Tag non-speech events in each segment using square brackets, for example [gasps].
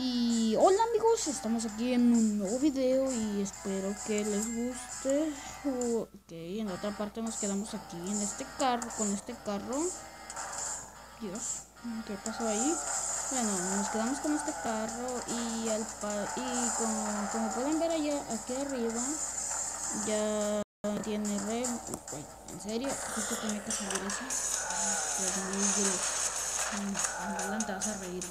Y hola amigos, estamos aquí en un nuevo video y espero que les guste. Ok, en la otra parte nos quedamos aquí en este carro, con este carro. Dios, ¿qué pasó ahí? Bueno, nos quedamos con este carro y al y como, como, pueden ver allá aquí arriba ya tiene re en serio, justo tenía que salir eso. Adelante vas a reír.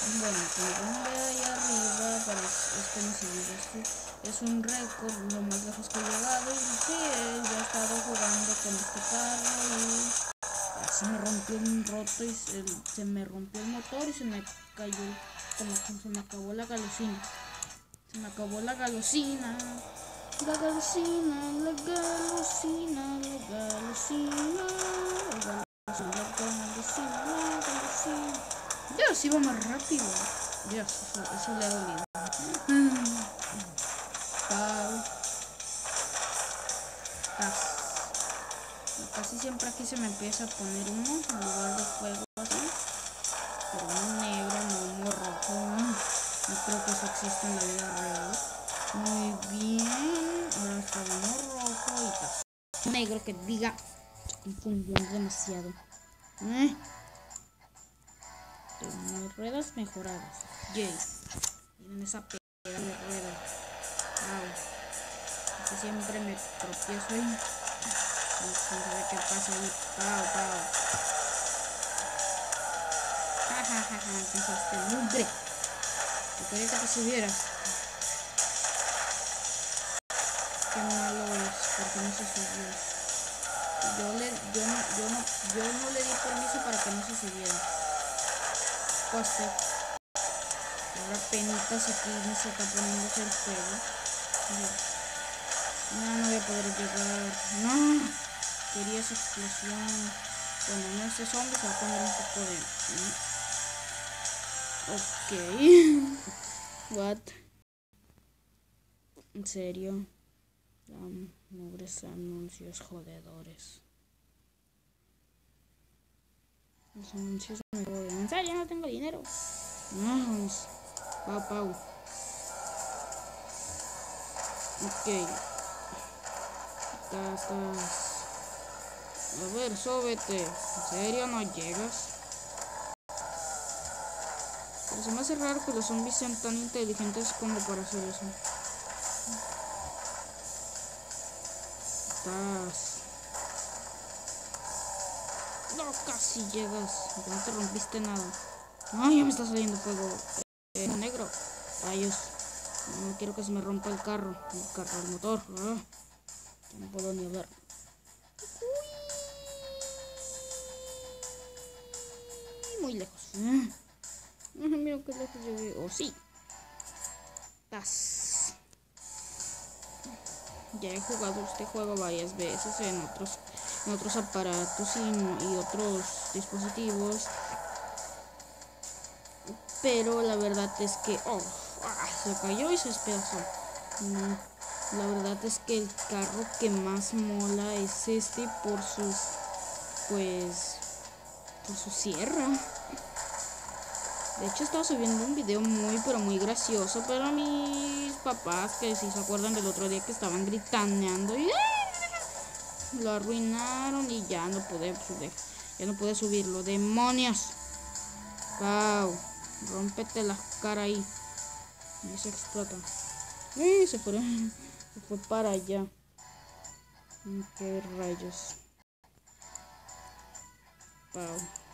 Bueno, como ver ahí arriba, para este no se es un récord, lo más lejos que he llegado. Y sí, ya he estado jugando con este carro y así me rompió un roto y se, me rompió el motor y se me cayó, como se me acabó la galosina. Se me acabó. La galosina, la galosina, la galosina, la galosina, la galosina, la galosina. Dios, iba más rápido. Dios, eso, eso le ha dolido. Pau. Casi siempre aquí se me empieza a poner uno en lugar de fuego así. Pero uno negro, no uno rojo. No creo que eso exista en la vida real. Muy bien. Ahora está uno rojo y está negro que diga. Se confundió demasiado. ¿Eh? Ruedas mejoradas. Yay. Miren esa peda de ruedas. Wow. Siempre me tropiezo ahí. Vamos a ver qué pasa ahí. Pau, pau. Ja, ja, ja, ja. Pensaste, quería que te subieras. Qué malo es, porque no se subió. Yo, le, yo, no, yo, no, yo no le di permiso para que no se subiera coste. Ahora penitas aquí me está poniéndose el fuego. No, no voy a poder llegar. No. Quería esa explosión. Bueno, no ese zombie se va a poner un poco de... Ok. [laughs] What? En serio. Um, pobres anuncios jodedores. Los anuncios serio, no tengo dinero. Vamos. Pau, pau. Ok. Estás, estás. A ver, sóbete. ¿En serio no llegas? Pero se me hace raro que los zombies sean tan inteligentes como para hacer eso. Estás. Casi llegas. No te rompiste nada. Ay, ya me está saliendo fuego. Eh, negro. Rayos. No quiero que se me rompa el carro. El carro, el motor. Ah, no puedo ni hablar. Muy lejos. Ah, mira qué lejos llegué. Oh, sí. Ya he jugado este juego varias veces en otros otros aparatos y, otros dispositivos. Pero la verdad es que... Oh, ah, se cayó y se despedazó. Mm, la verdad es que el carro que más mola es este por sus... Pues... Por su sierra. De hecho estaba subiendo un video muy pero muy gracioso. Pero mis papás que si se acuerdan del otro día que estaban gritaneando y... Lo arruinaron y ya no pude subir. Ya no pude subirlo. ¡Demonios! ¡Wow! Rómpete la cara ahí. Y se explota. ¡Y se fue! [laughs] Se fue para allá. ¡Qué rayos! ¡Wow!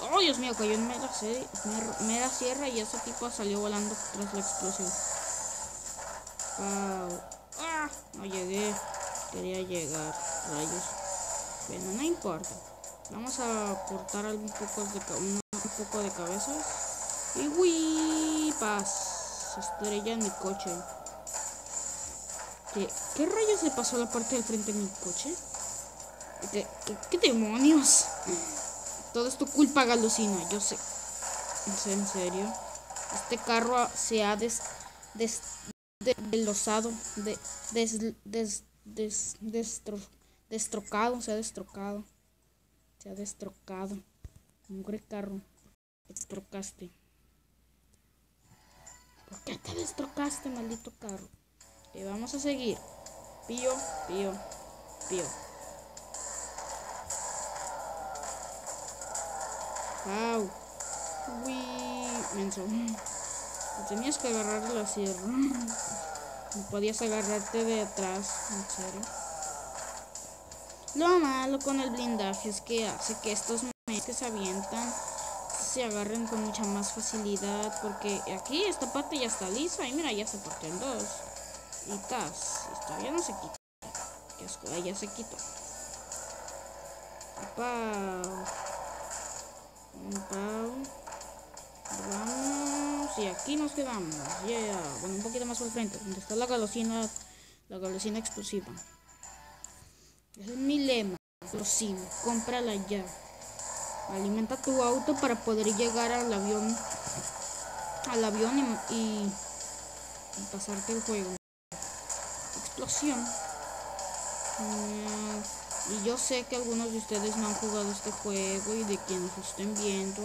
Oh, Dios mío, cayó en mera, mera sierra y ese tipo salió volando tras la explosión. Wow. Ah, no llegué. Quería llegar. Rayos. Bueno, no importa. Vamos a cortar un poco de, un, poco de cabezas. Y paz. Estrella en mi coche. ¿Qué, ¿Qué rayos le pasó a la parte del frente de mi coche? ¿Qué, qué, qué demonios? Todo es tu culpa, Galusina, yo sé. En serio. Este carro se ha des, des, de, de, des, destro, destrocado, se ha destrocado. Se ha destrocado. Mugre carro. Destrocaste. ¿Por qué te destrocaste, maldito carro? Y vamos a seguir. Pío, pío, pío. Wow. Uy, menso. Tenías que agarrar la sierra. No podías agarrarte de atrás, en serio. Lo malo con el blindaje es que hace que estos memes que se avientan se agarren con mucha más facilidad. Porque aquí esta parte ya está lisa y mira, ya se partió en dos. Y tas, esto ya no se quita. Ahí ya se quitó. Pau. Vamos. Y aquí nos quedamos. Yeah. Bueno, un poquito más al frente. Donde está la galosina. La galosina explosiva. Es mi lema. Galosina. Cómprala ya. Alimenta tu auto para poder llegar al avión. Al avión y, y, y pasarte el juego. Explosión. Mm, y yo sé que algunos de ustedes no han jugado este juego y de quienes estén viendo,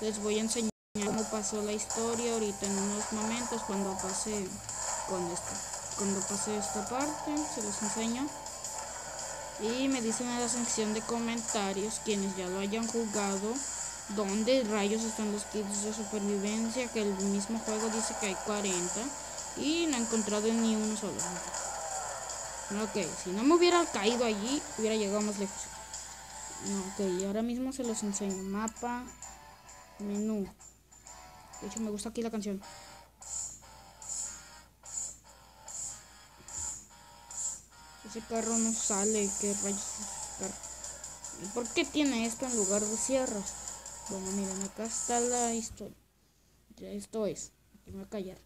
les voy a enseñar cómo pasó la historia ahorita en unos momentos cuando pase con esto. Cuando pase esta parte, se los enseño. Y me dicen en la sección de comentarios quienes ya lo hayan jugado, dónde rayos están los kits de supervivencia, que el mismo juego dice que hay 40 y no he encontrado ni uno solo. Ok, si no me hubiera caído allí, hubiera llegado más lejos. Ok, ahora mismo se los enseño. Mapa, menú. De hecho, me gusta aquí la canción. Ese carro no sale, qué rayos ¿Y por qué tiene esto en lugar de sierras? Bueno, miren, acá está la historia. Esto es. Aquí me voy a callar.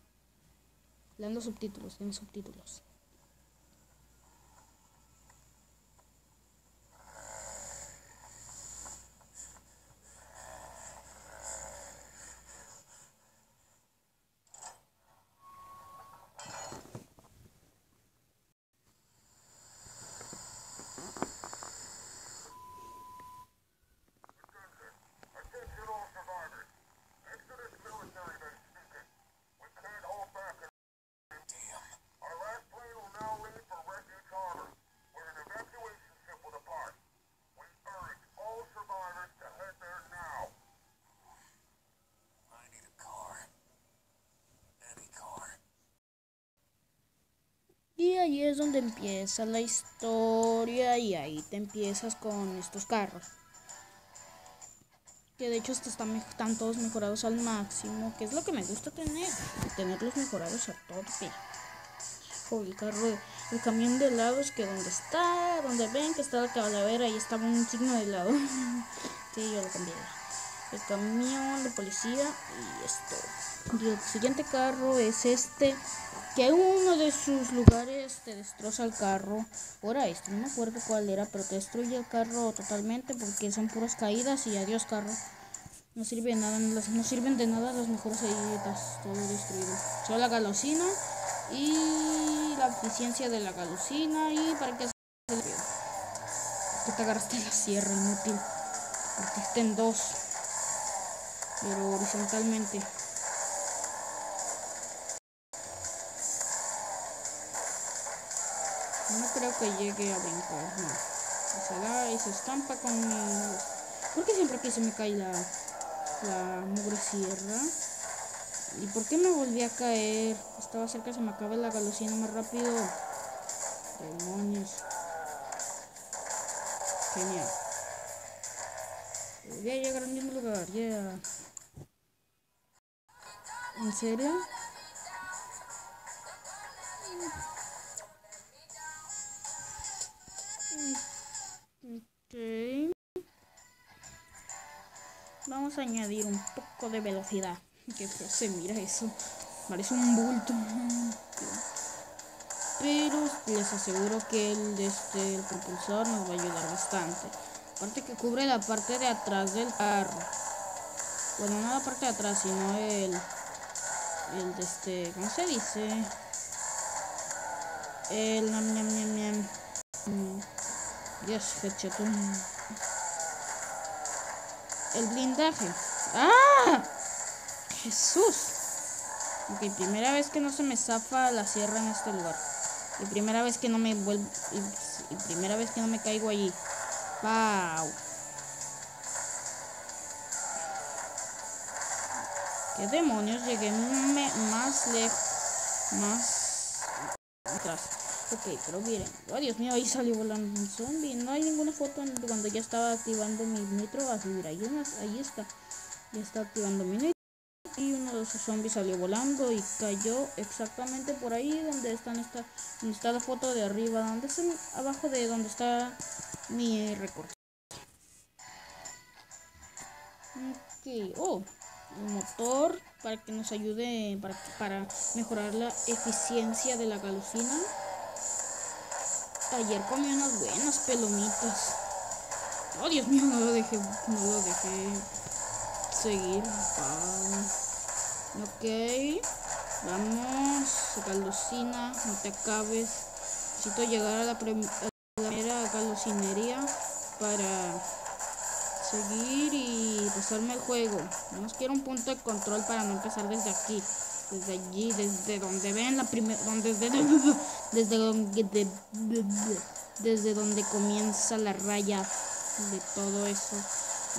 Leando subtítulos, tiene subtítulos. Y ahí es donde empieza la historia y ahí te empiezas con estos carros. Que de hecho están, todos mejorados al máximo, que es lo que me gusta tener, tenerlos mejorados a tope. El carro, el camión de helados que donde está, donde ven que está la calavera, ahí estaba un signo de helado. [laughs] sí, yo lo cambié. El camión de policía y esto. Y el siguiente carro es este que uno de sus lugares te destroza el carro. Ahora esto, no me acuerdo cuál era, pero te destruye el carro totalmente porque son puras caídas y adiós carro. No sirve de nada, no sirven de nada las mejores ayudas, todo destruido. Solo la galosina y la eficiencia de la galosina y para que se que te agarraste la sierra inútil. Partiste en dos, pero horizontalmente. No creo que llegue a brincar, no. Se da y se estampa con mi... ¿Por qué siempre que se me cae la, la mugre sierra? ¿Y por qué me volví a caer? Estaba cerca, se me acaba la galosina más rápido. Demonios. Genial. Voy a llegar al mismo lugar. Yeah. ¿En serio? Okay. Vamos a añadir un poco de velocidad. Que se mira eso. Parece un bulto. Pero les aseguro que el, este, el propulsor nos va a ayudar bastante. Aparte que cubre la parte de atrás del carro. Bueno, no la parte de atrás, sino el... El de este... ¿Cómo se dice? El nam, nam, nam. Mm. Dios. El blindaje. ¡Ah! Jesús. Ok, primera vez que no se me zafa la sierra en este lugar. Y primera vez que no me vuelvo. Y, y primera vez que no me caigo allí. ¡Wow! ¿Qué demonios? Llegué más lejos. Más atrás. Ok, pero miren. Oh, Dios mío, ahí salió volando un zombie. No hay ninguna foto cuando ya estaba activando mi nitro. Así, mira, ahí, ahí está. Ya está activando mi nitro. Y uno de esos zombies salió volando y cayó exactamente por ahí donde están esta, donde está la foto de arriba, donde está abajo de donde está mi recorte. Ok, oh, motor para que nos ayude para, para mejorar la eficiencia de la gasolina. Ayer comí unas buenas pelomitas. Oh, Dios mío, no lo dejé, no lo dejé seguir. Ok, vamos, galusina, no te acabes. Necesito llegar a la, prim- a la primera galucinería para seguir y pasarme el juego. Nos quiero un punto de control para no empezar desde aquí. Desde allí, desde donde ven la primera, desde, [laughs] desde donde de- desde donde comienza la raya de todo eso.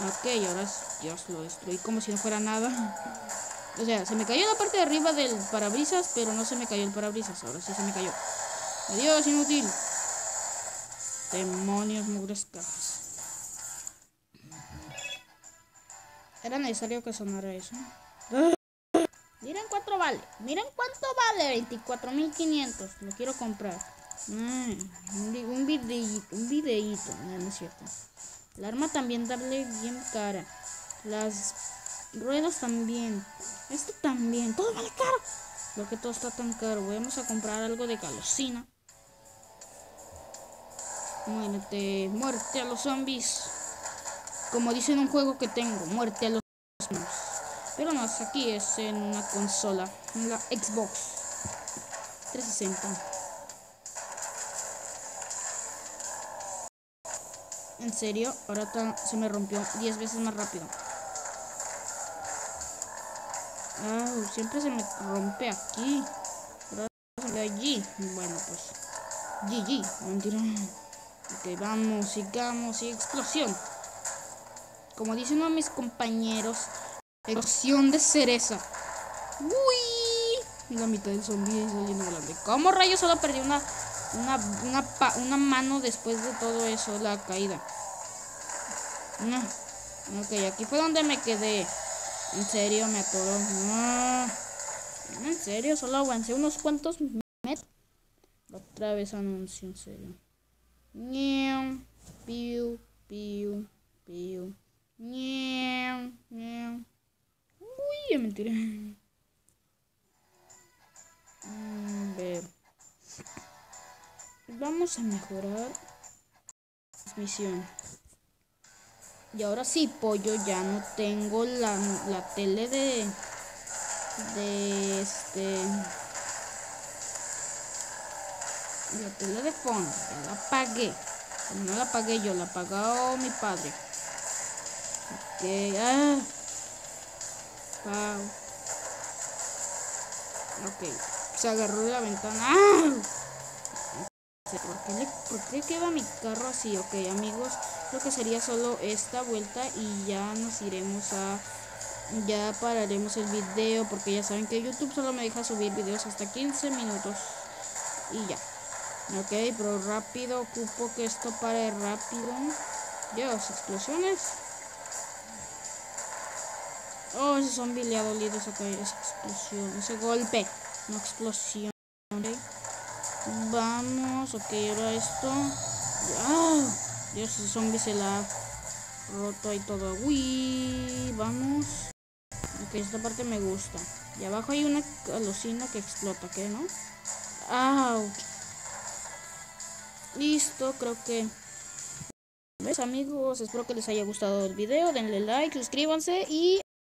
Ok, ahora Dios lo destruí como si no fuera nada. [laughs] O sea, se me cayó la parte de arriba del parabrisas, pero no se me cayó el parabrisas. Ahora sí se me cayó. Adiós, inútil. Demonios, mugres cajas. Era necesario que sonara eso. [gasps] Miren cuánto vale. Miren cuánto vale. 24.500. Lo quiero comprar. Un, vi- un videíto. Un videíto. No, es cierto. El arma también darle bien cara. Las ruedas también. Esto también. Todo vale caro. Lo que todo está tan caro. Vamos a comprar algo de calocina. Muérete. Muerte a los zombies. Como dice en un juego que tengo. Muerte a los zombies. Pero es aquí es en una consola. En la Xbox 360. En serio, ahora se me rompió 10 veces más rápido. Ah, siempre se me rompe aquí. Ahora se me allí. Bueno, pues. GG. Mentira. [laughs] Ok, vamos, sigamos. Y explosión. Como dicen uno de mis compañeros, explosión de cereza. Uy. La mitad del zombie saliendo volando. ¿Cómo rayos solo perdí una, una, una, mano después de todo eso? La caída. No. Ok, aquí fue donde me quedé. En serio, me atoró. No. En serio, solo avancé unos cuantos metros. Otra vez anuncio, en serio. Piu, piu, piu. Uy, es mentira. Mm, ver. Vamos a mejorar transmisión. Y ahora sí, pollo, ya no tengo la, la tele de. De este. La tele de fondo, ya la pagué. No la pagué yo, la pagó mi padre. Ok, ah. Wow. Ok, se agarró de la ventana. ¡Ah! ¿Por qué, le, ¿Por qué queda mi carro así? Ok, amigos, creo que sería solo esta vuelta y ya nos iremos a... Ya pararemos el video porque ya saben que YouTube solo me deja subir videos hasta 15 minutos y ya. Ok, pero rápido, ocupo que esto pare rápido. Dios, explosiones. Oh, ese zombie le ha dolido esa, esa explosión, ese golpe, no explosión. Vamos, ok, ahora esto. ¡Ah! Dios, ese zombie se la ha roto ahí todo. Uy, vamos. Ok, esta parte me gusta. Y abajo hay una calocina que explota, ¿qué no? ¡Au! Listo, creo que... ¿Ves amigos? Espero que les haya gustado el video. Denle like, suscríbanse y